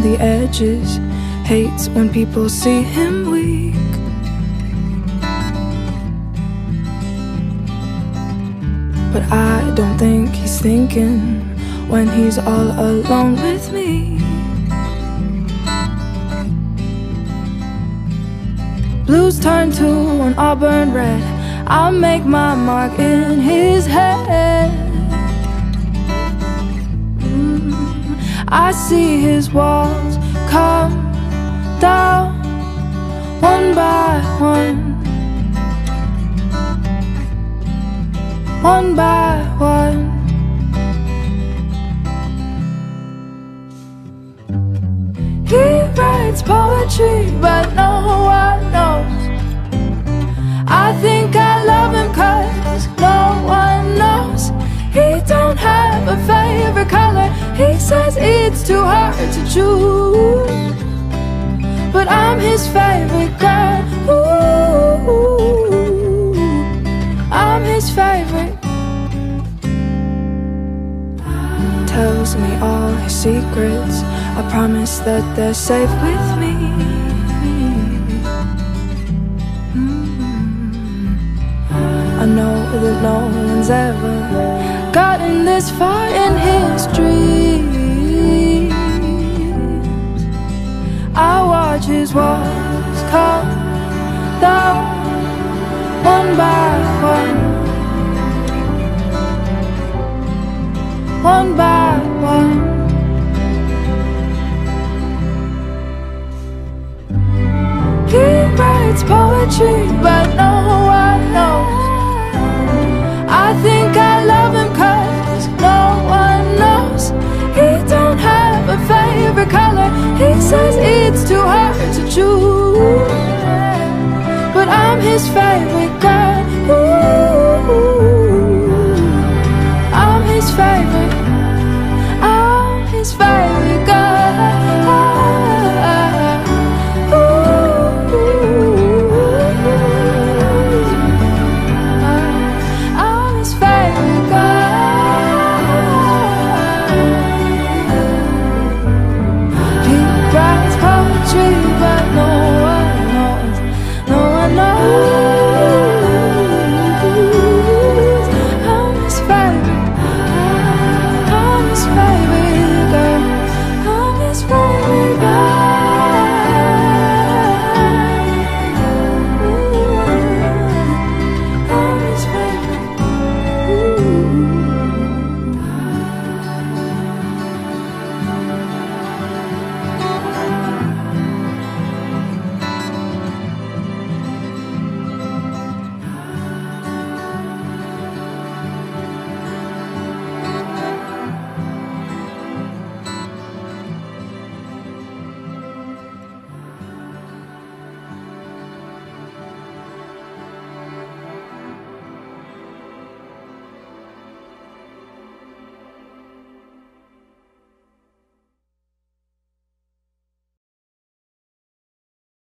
the edges, hates when people see him weak. But I don't think he's thinking when he's all alone with me. Blues turn to an auburn red. I'll make my mark in his head. Mm, I see his walls come down one by one. One by one. He writes poetry, but no one He says it's too hard to choose. But I'm his favorite girl. Ooh, I'm his favorite. Tells me all his secrets. I promise that they're safe with me. Mm. I know that no one's ever gotten this far in history. I watch his walls come down one by one. One by one. He writes poetry, but no it's too hard to choose. But I'm his favorite